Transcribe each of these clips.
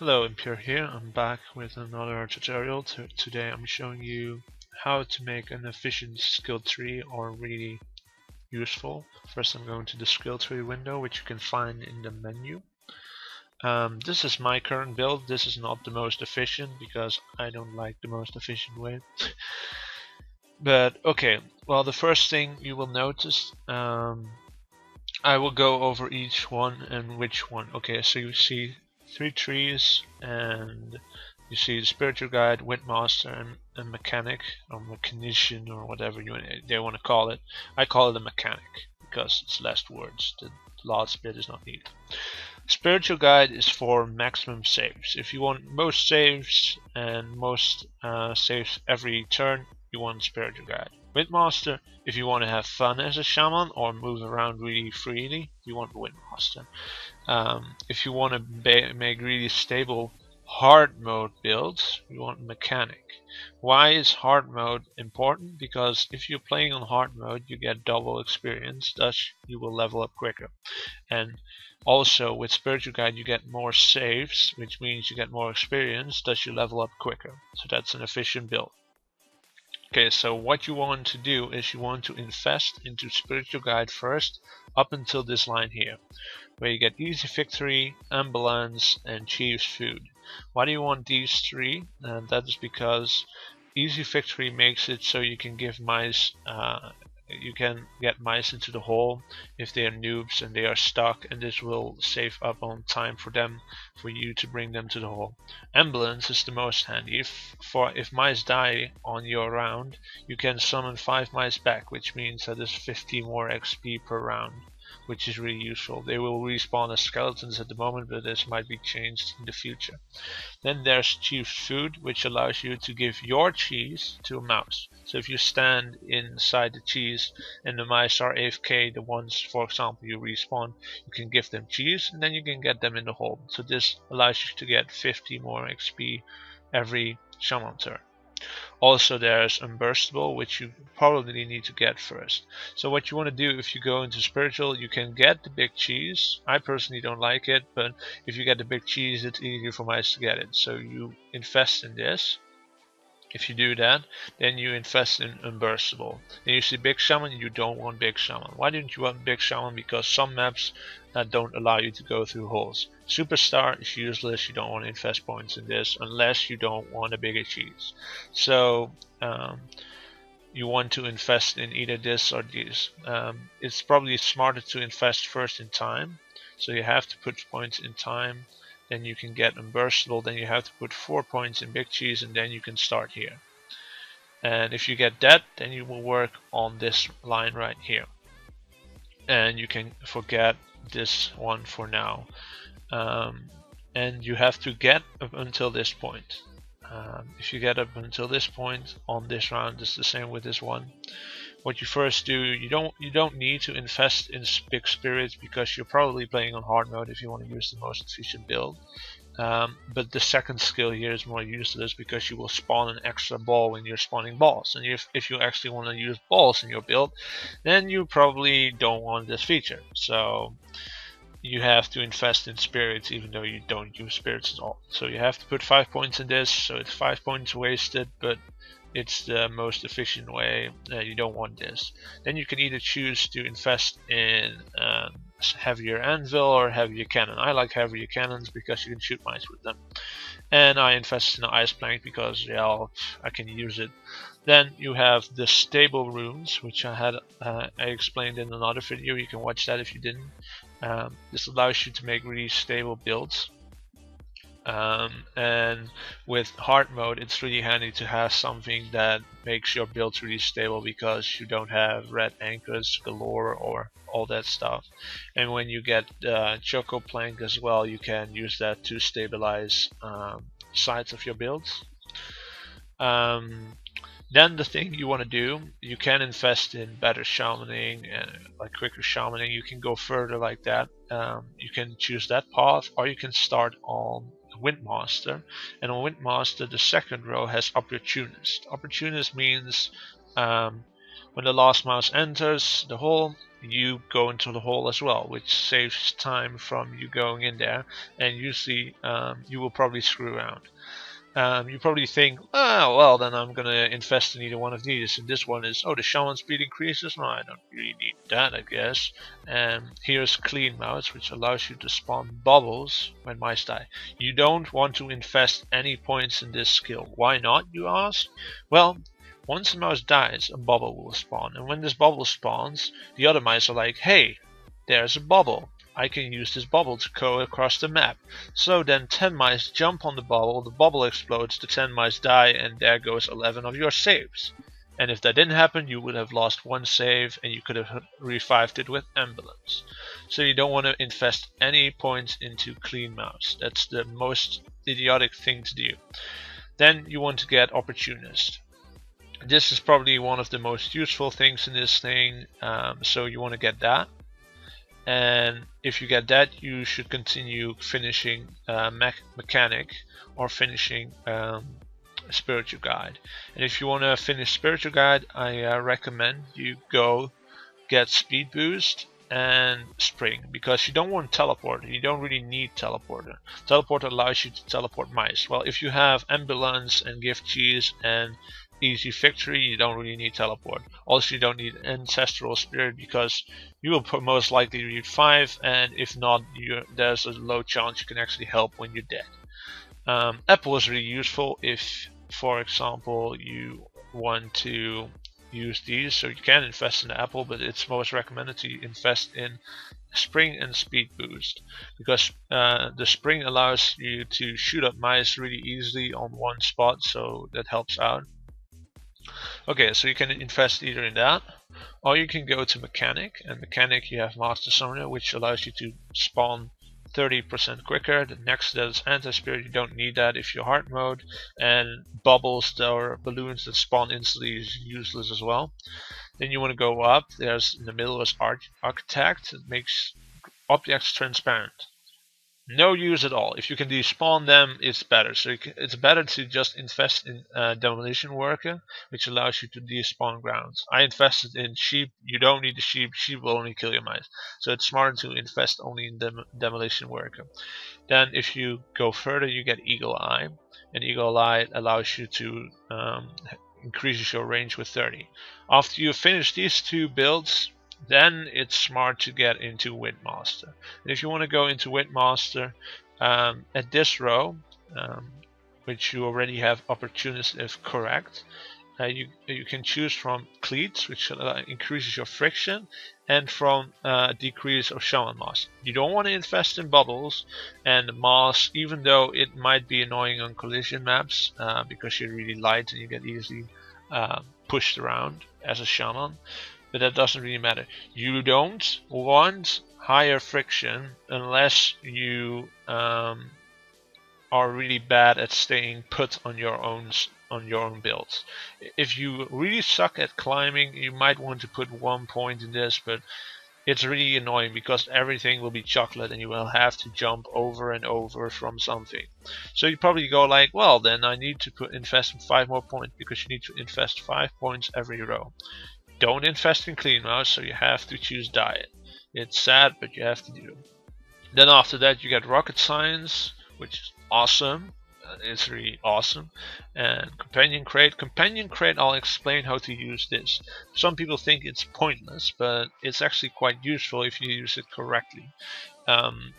Hello, Impure here. I'm back with another tutorial. today I'm showing you how to make an efficient skill tree or really useful. First I'm going to the skill tree window which you can find in the menu. Um, this is my current build. This is not the most efficient because I don't like the most efficient way. but okay, well the first thing you will notice um, I will go over each one and which one. Okay, so you see three trees and you see the spiritual guide, windmaster, and a mechanic or mechanician or whatever you they want to call it. I call it a mechanic because it's last words. The last bit is not needed. Spiritual guide is for maximum saves. If you want most saves and most uh, saves every turn, you want spiritual guide. Windmaster, if you want to have fun as a shaman or move around really freely, you want Windmaster. Um, if you want to make really stable hard mode builds, you want Mechanic. Why is hard mode important? Because if you're playing on hard mode, you get double experience, thus you will level up quicker. And also with Spiritual Guide, you get more saves, which means you get more experience, thus you level up quicker. So that's an efficient build. Okay, so what you want to do is you want to invest into spiritual guide first up until this line here where you get easy victory, ambulance and chief's food. Why do you want these three? And that is because easy victory makes it so you can give mice uh, you can get mice into the hole if they are noobs and they are stuck and this will save up on time for them for you to bring them to the hole. Ambulance is the most handy. If for if mice die on your round you can summon 5 mice back which means that there's 50 more XP per round which is really useful. They will respawn as skeletons at the moment, but this might be changed in the future. Then there's Chief's Food, which allows you to give your cheese to a mouse. So if you stand inside the cheese and the mice are AFK, the ones, for example, you respawn, you can give them cheese and then you can get them in the hole. So this allows you to get 50 more XP every shaman turn. Also there's unburstable which you probably need to get first. So what you want to do if you go into spiritual you can get the big cheese. I personally don't like it but if you get the big cheese it's easier for mice to get it. So you invest in this if you do that, then you invest in unburstable. Then you see Big Shaman, you don't want Big Shaman. Why don't you want Big Shaman? Because some maps uh, don't allow you to go through holes. Superstar is useless, you don't want to invest points in this unless you don't want a bigger cheese. So um, you want to invest in either this or this. Um, it's probably smarter to invest first in time. So you have to put points in time then you can get unburstable then you have to put four points in big cheese and then you can start here. And if you get that then you will work on this line right here. And you can forget this one for now. Um, and you have to get up until this point. Um, if you get up until this point on this round it's the same with this one what you first do you don't you don't need to invest in big spirits because you're probably playing on hard mode if you want to use the most efficient build. Um, but the second skill here is more useless because you will spawn an extra ball when you're spawning balls. And if, if you actually want to use balls in your build then you probably don't want this feature. So you have to invest in spirits even though you don't use spirits at all. So you have to put 5 points in this, so it's 5 points wasted, but it's the most efficient way. Uh, you don't want this. Then you can either choose to invest in um, heavier anvil or heavier cannon. I like heavier cannons because you can shoot mice with them. And I invest in ice plank because yeah, I can use it. Then you have the stable runes, which I had uh, I explained in another video. You can watch that if you didn't. Um, this allows you to make really stable builds. Um, and with hard mode it's really handy to have something that makes your build really stable because you don't have red anchors galore or all that stuff and when you get uh, choco plank as well you can use that to stabilize um, sides of your builds um, then the thing you want to do, you can invest in better shamaning and like quicker shamaning. You can go further like that. Um, you can choose that path, or you can start on Windmaster. And on Windmaster, the second row has Opportunist. Opportunist means um, When the last mouse enters the hole, you go into the hole as well, which saves time from you going in there, and usually um, you will probably screw around. Um, you probably think, oh, well, then I'm going to invest in either one of these. And this one is, oh, the shaman speed increases. No, I don't really need that, I guess. And here's clean mouse, which allows you to spawn bubbles when mice die. You don't want to invest any points in this skill. Why not, you ask? Well, once a mouse dies, a bubble will spawn. And when this bubble spawns, the other mice are like, hey, there's a bubble. I can use this bubble to go across the map. So then 10 mice jump on the bubble, the bubble explodes, the 10 mice die, and there goes 11 of your saves. And if that didn't happen, you would have lost one save and you could have revived it with ambulance. So you don't want to invest any points into clean mouse. That's the most idiotic thing to do. Then you want to get opportunist. This is probably one of the most useful things in this thing, um, so you want to get that and if you get that you should continue finishing uh, me mechanic or finishing um, spiritual guide. And if you want to finish spiritual guide I uh, recommend you go get speed boost and spring because you don't want teleporter you don't really need teleporter. Teleporter allows you to teleport mice. Well if you have ambulance and gift cheese and easy victory, you don't really need teleport. Also, you don't need ancestral spirit because you will most likely read 5, and if not, there's a low chance you can actually help when you're dead. Um, Apple is really useful if, for example, you want to use these, so you can invest in Apple, but it's most recommended to invest in spring and speed boost because uh, the spring allows you to shoot up mice really easily on one spot so that helps out Okay, so you can invest either in that, or you can go to Mechanic, and Mechanic you have Master Summoner, which allows you to spawn 30% quicker. The next that is Anti-Spirit, you don't need that if you're hard mode, and Bubbles or balloons that spawn instantly is useless as well. Then you want to go up, there's in the middle is Arch Architect, it makes objects transparent no use at all. If you can despawn them, it's better. So it's better to just invest in uh, demolition worker, which allows you to despawn grounds. I invested in sheep. You don't need the sheep. Sheep will only kill your mice. So it's smarter to invest only in dem demolition worker. Then if you go further, you get eagle eye, and eagle eye allows you to um, increases your range with 30. After you finish these two builds, then it's smart to get into Windmaster. And if you want to go into Windmaster, um, at this row, um, which you already have opportunist if correct, uh, you you can choose from cleats, which uh, increases your friction, and from uh, decrease of shaman mass. You don't want to invest in bubbles and mass, even though it might be annoying on collision maps uh, because you're really light and you get easily uh, pushed around as a shaman but that doesn't really matter. You don't want higher friction unless you um, are really bad at staying put on your own on your own builds. If you really suck at climbing, you might want to put one point in this, but it's really annoying because everything will be chocolate and you will have to jump over and over from something. So you probably go like, well, then I need to put invest five more points because you need to invest five points every row don't invest in clean mouse, so you have to choose diet. It's sad, but you have to do. Then after that, you get rocket science, which is awesome. It's really awesome. And companion crate. Companion crate, I'll explain how to use this. Some people think it's pointless, but it's actually quite useful if you use it correctly. Um,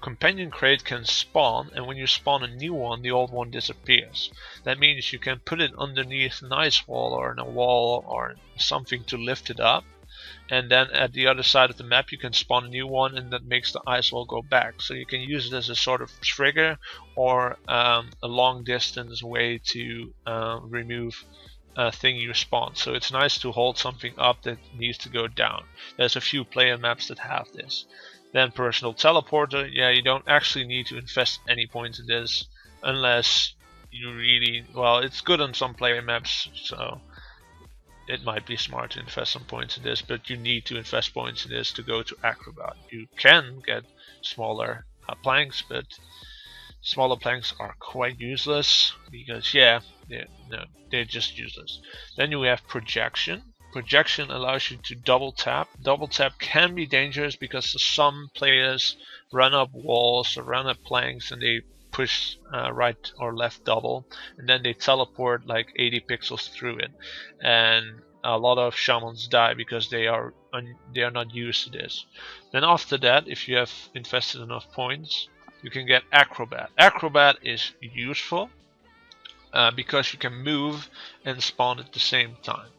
companion crate can spawn and when you spawn a new one the old one disappears. That means you can put it underneath an ice wall or in a wall or something to lift it up and then at the other side of the map you can spawn a new one and that makes the ice wall go back. So you can use it as a sort of trigger or um, a long distance way to uh, remove a thing you spawn. So it's nice to hold something up that needs to go down. There's a few player maps that have this. Then personal teleporter, yeah, you don't actually need to invest any points in this unless you really, well, it's good on some player maps, so it might be smart to invest some points in this, but you need to invest points in this to go to Acrobat. You can get smaller uh, planks, but smaller planks are quite useless because, yeah, they're, no, they're just useless. Then you have projection, projection allows you to double tap. Double tap can be dangerous because some players run up walls or run up planks and they push uh, right or left double and then they teleport like 80 pixels through it and a lot of shamans die because they are they are not used to this then after that if you have invested enough points you can get acrobat acrobat is useful uh, because you can move and spawn at the same time.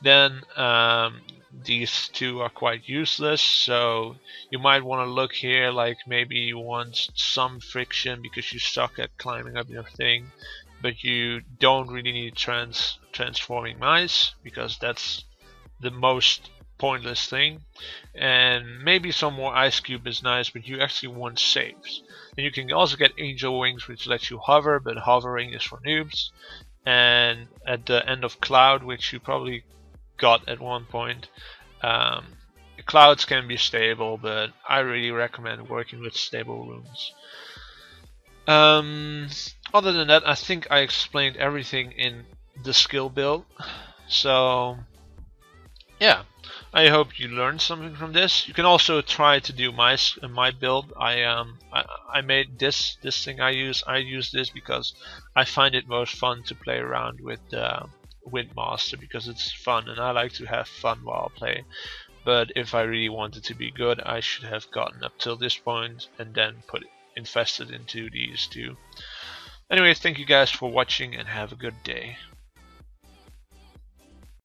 Then um, these two are quite useless so you might want to look here like maybe you want some friction because you suck at climbing up your thing but you don't really need trans transforming mice because that's the most pointless thing and maybe some more ice cube is nice but you actually want saves and you can also get angel wings which lets you hover but hovering is for noobs and at the end of cloud which you probably got at one point. Um, clouds can be stable, but I really recommend working with stable runes. Um, other than that, I think I explained everything in the skill build. So, yeah, I hope you learned something from this. You can also try to do my my build. I um I, I made this this thing I use. I use this because I find it most fun to play around with. Uh, Windmaster because it's fun and I like to have fun while I play. But if I really wanted to be good, I should have gotten up till this point and then put invested into these two. Anyway, thank you guys for watching and have a good day.